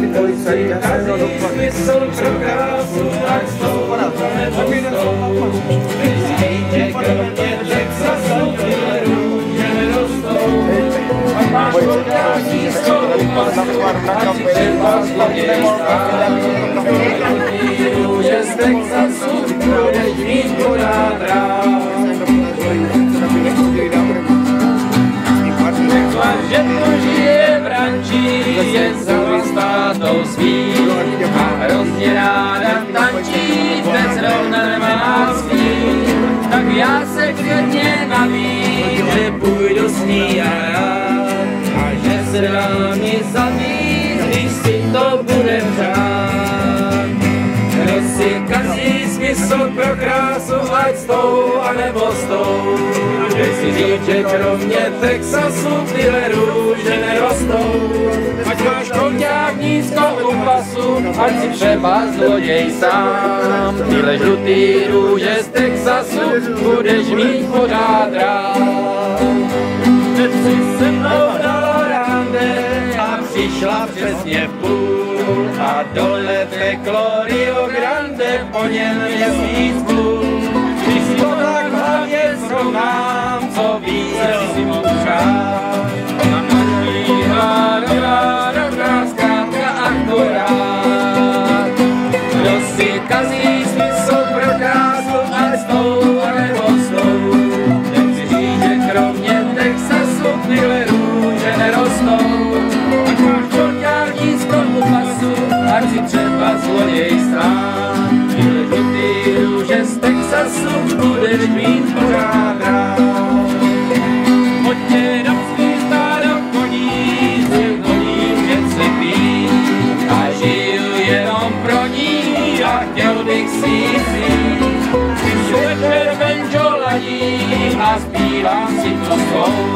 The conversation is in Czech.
ty policajti, doklad. Smysl pro krásu, ať stou, nebo stou. Dítě kromě Texasu, killerů, že nerostou. A máš podání z toho pasu, ať si třeba zloděj že z Texasu budeš mít podát rád. Řekla, že to ranči, je zavystátou svý a hrozně ráda tančí, teď zrovna nemá svý. Tak já se klidně nabít, že půjdu s ní a já, a že se dá mi zabít, když si to bude přát. Kdo si kazí smysl pro krásu, ať s tou a nebo s tou. Že si říct, že kromě Texasu dealerů, že nerostou. Ať si třeba zloděj sám. Tyhle žlutý růže z Texasu budeš mít pořád rád. Teď si se mnou dala rande a přišla přesně v půl a dole teklo Rio Grande, po něm je víc půl. Sám. Tyhle žlutý růže z Texasu budeš mít pořád rád. Do do koní, zjednoním věc slepý. A žiju jenom pro ní a chtěl bych si ji vzít. Když večer a zpívám si tu svou,